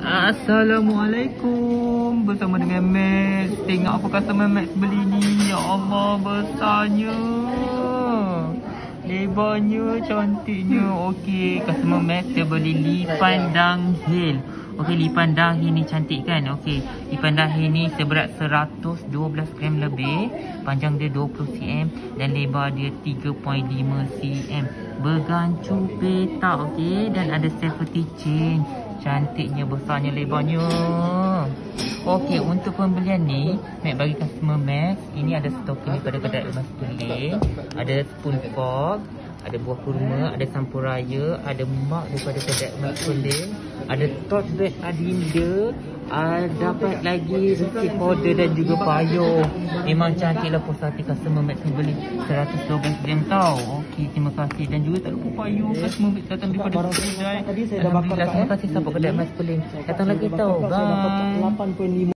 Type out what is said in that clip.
Assalamualaikum. Bersama dengan Max. Tengok apa customer Max beli ni. Ya Allah besarnya. Lebarnya cantiknya. Okey customer Max dia beli lipan downhill Okey lipan downhill ni cantik kan? Okey lipan downhill ni seberat 112 gram lebih. Panjang dia 20 cm Dan lebar dia 3.5 cm. Bergancu petak okey? Dan ada safety chain Cantiknya, besarnya, lebarnya. Okey, untuk pembelian ni, Mac bagi customer Max, ini ada stok ni pada kedai emas peling. Ada spoon fork, ada buah kurma, ada sampuraya, ada mak daripada kedai emas peling. Ada tote bag Adinda, uh, dapat lagi receipt powder dan juga payung. Memang cantiklah puas hati customer Max beli 112 gram tau. Okey, terima kasih. Dan juga tak lupa payung customer Max datang daripada kedai. Alhamdulillah, terima kasih sampai kedai Mas Peling. Datang lagi tau. Bye.